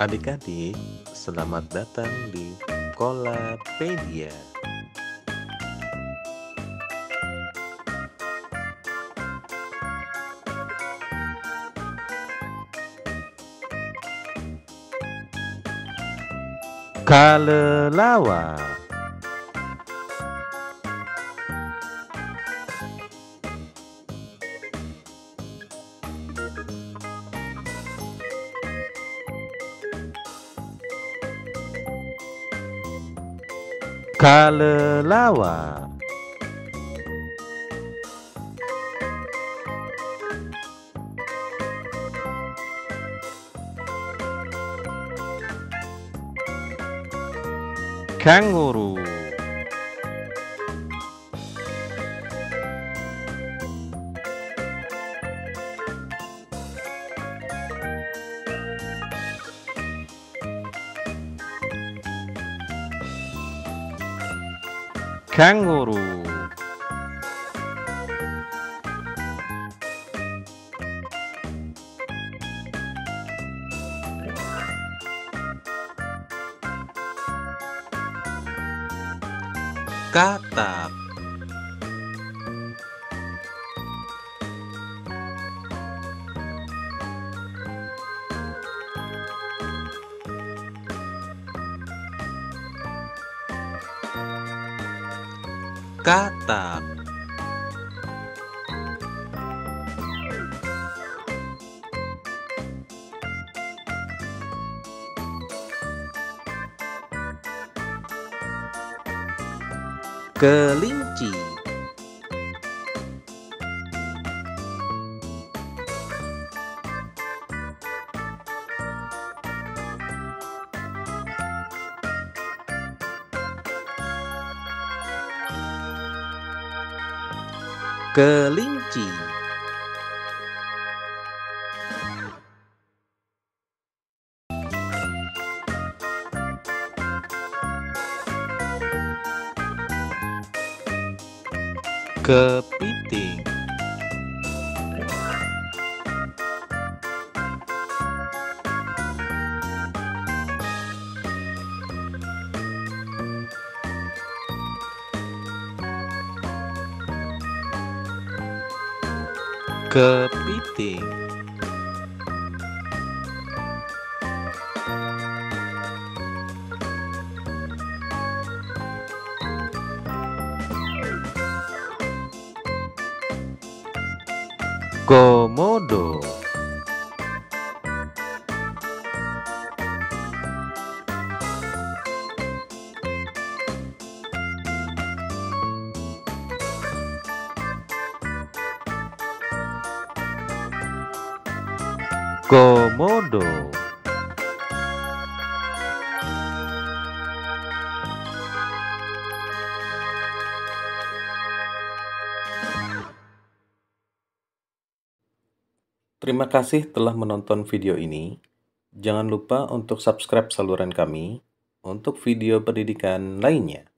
Adik-adik, selamat datang di Kolapedia. Kalelawar Kalelawar. Kanguru Kanguru Katak Katak Kelinci Kelinci. Kepiting Kepiting. Komodo Komodo Terima kasih telah menonton video ini. Jangan lupa untuk subscribe saluran kami untuk video pendidikan lainnya.